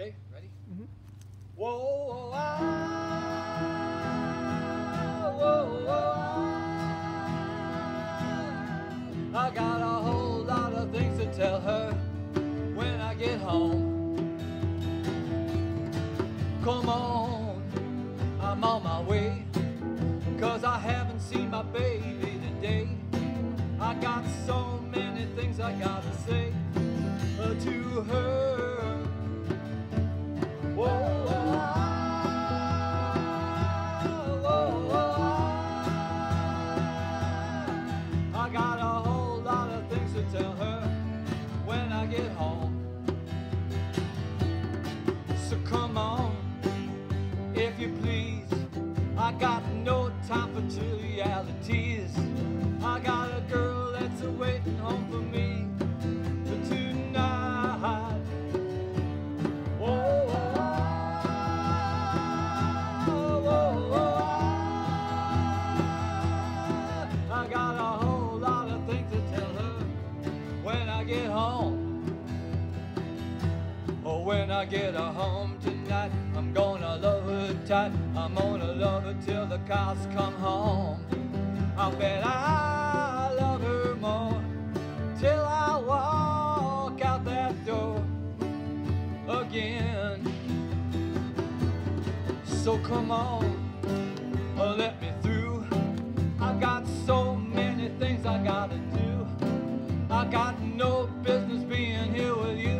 Okay, ready? Mm-hmm. Whoa, ah, whoa, ah. I got a whole lot of things to tell her when I get home. Come on, I'm on my way, cause I haven't seen my baby today. I got so many things I gotta say uh, to her. So come on, when I get her home tonight. I'm gonna love her tight. I'm gonna love her till the cows come home. I bet I love her more till I walk out that door again. So come on, uh, let me through. I got so many things I gotta do. I got no business being here with you.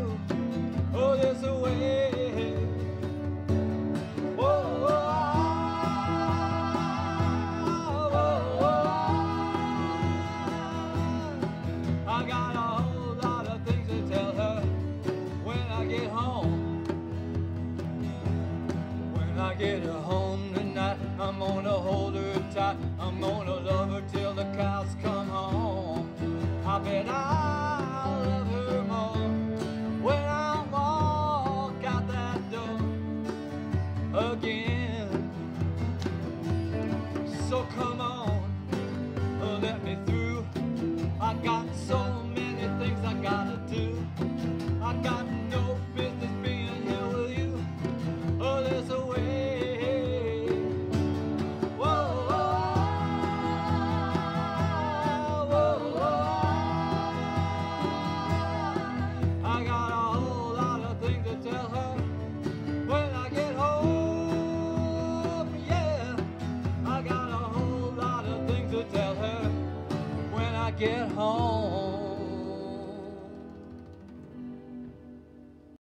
I love her more when I walk out that door again. So come Get home.